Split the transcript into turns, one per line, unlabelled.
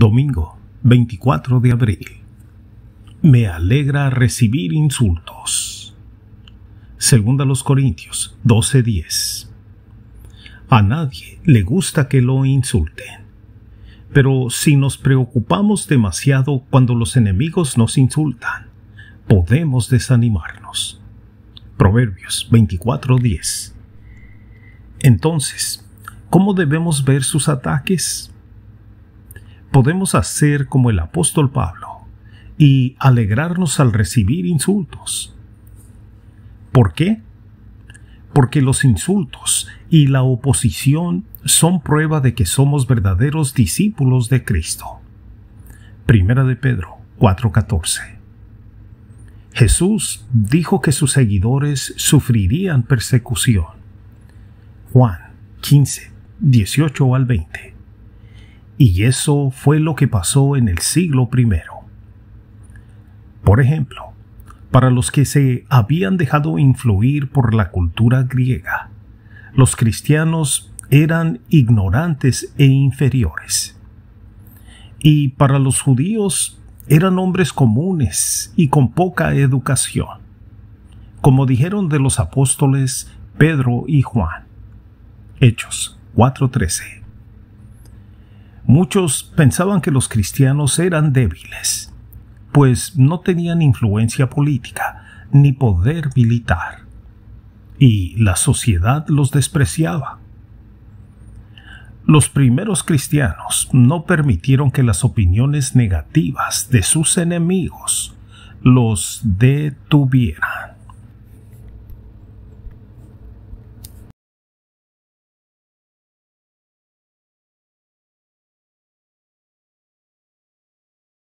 Domingo 24 de abril. Me alegra recibir insultos. Segunda los Corintios 12:10. A nadie le gusta que lo insulten. Pero si nos preocupamos demasiado cuando los enemigos nos insultan, podemos desanimarnos. Proverbios 24:10. Entonces, ¿cómo debemos ver sus ataques? Podemos hacer como el apóstol Pablo y alegrarnos al recibir insultos. ¿Por qué? Porque los insultos y la oposición son prueba de que somos verdaderos discípulos de Cristo. Primera de Pedro 4:14 Jesús dijo que sus seguidores sufrirían persecución. Juan 15, 18 al 20 y eso fue lo que pasó en el siglo I. Por ejemplo, para los que se habían dejado influir por la cultura griega, los cristianos eran ignorantes e inferiores. Y para los judíos eran hombres comunes y con poca educación, como dijeron de los apóstoles Pedro y Juan. Hechos 4:13 Muchos pensaban que los cristianos eran débiles, pues no tenían influencia política ni poder militar, y la sociedad los despreciaba. Los primeros cristianos no permitieron que las opiniones negativas de sus enemigos los detuvieran.